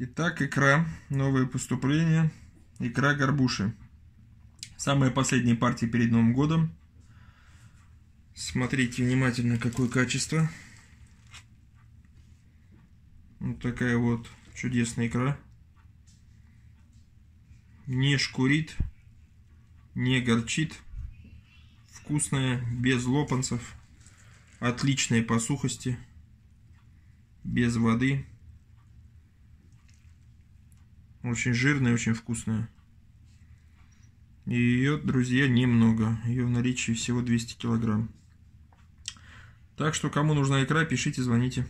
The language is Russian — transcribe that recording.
Итак, икра. Новое поступление. Икра горбуши. Самые последние партии перед Новым годом. Смотрите внимательно, какое качество. Вот такая вот чудесная икра. Не шкурит, не горчит. Вкусная, без лопанцев. Отличная по сухости. Без воды. Очень жирная, очень вкусная. И ее, друзья, немного. Ее в наличии всего 200 килограмм. Так что, кому нужна икра, пишите, звоните.